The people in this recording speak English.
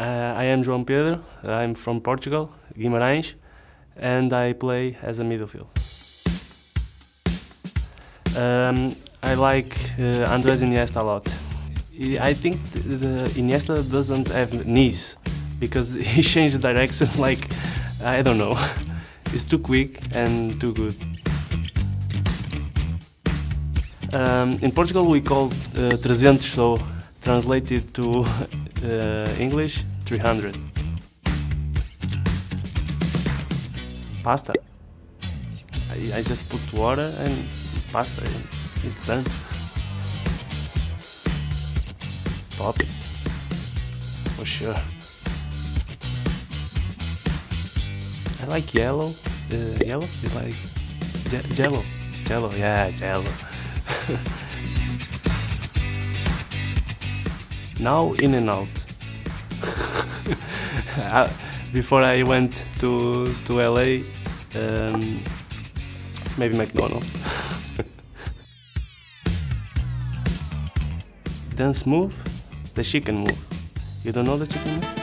Uh, I am João Pedro. I'm from Portugal, Guimarães, and I play as a midfield. Um, I like uh, Andres Iniesta a lot. I think the, the Iniesta doesn't have knees because he changed directions like I don't know. He's too quick and too good. Um, in Portugal we call uh, 300, so translated to uh, English 300. Pasta. I, I just put water and pasta it's done. Poppies. For sure. I like yellow. Uh, yellow? You like Je- jello? Jello, yeah, jello. now In-N-Out. Before I went to to LA, um, maybe McDonald's. Dance move, the chicken move. You don't know the chicken move?